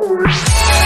Música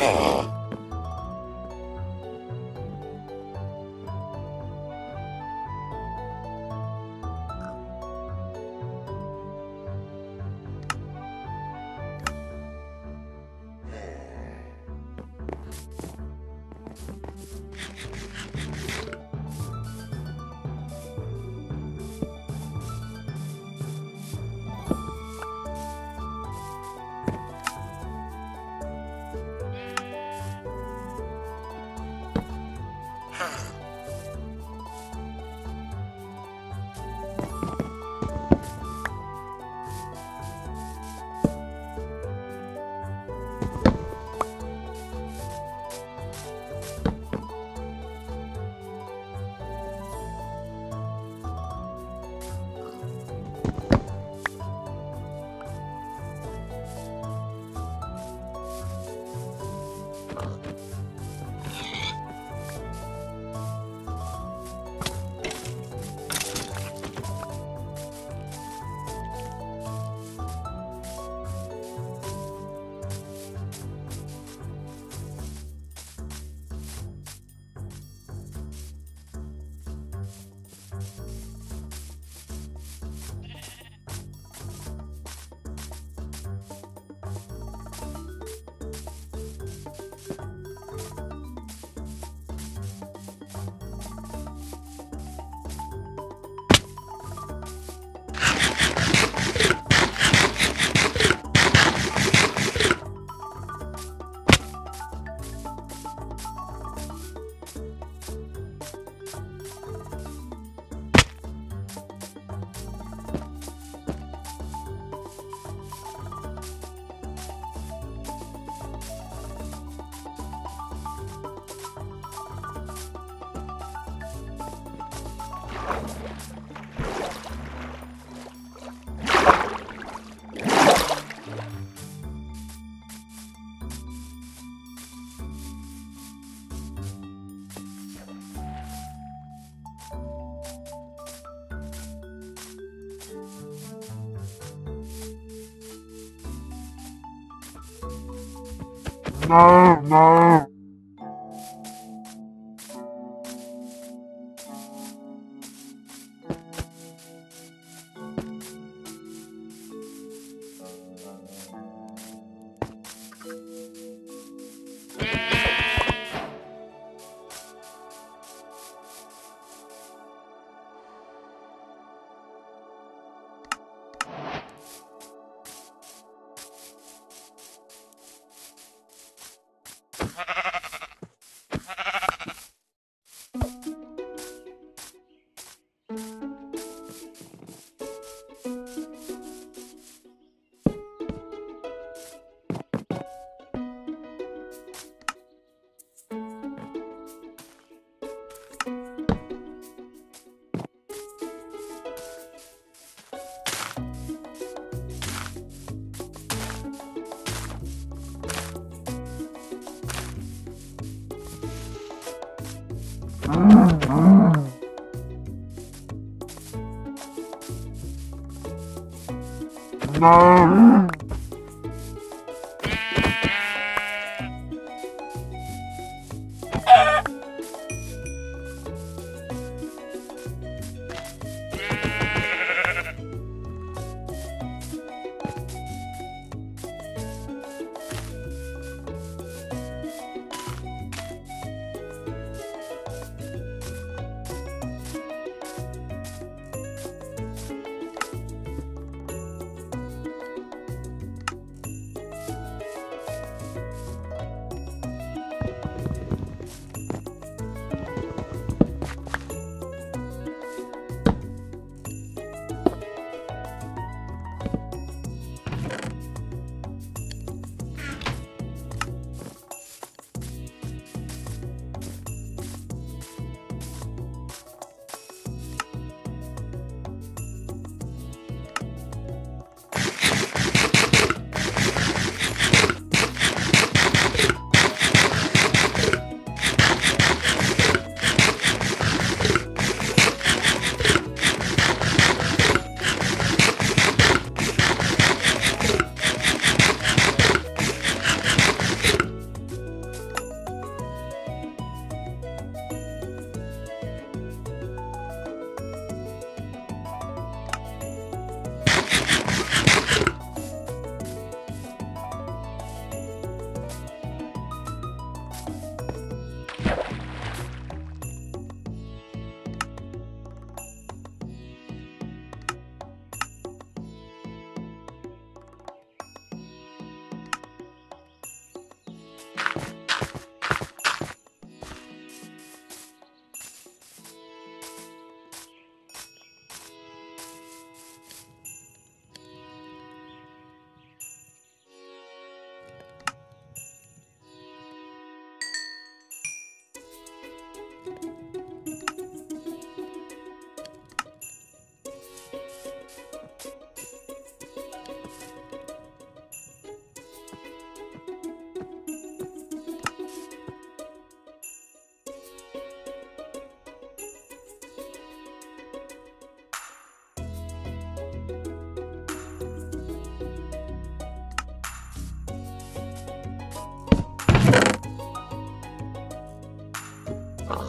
Oh. não, não. No. 啊。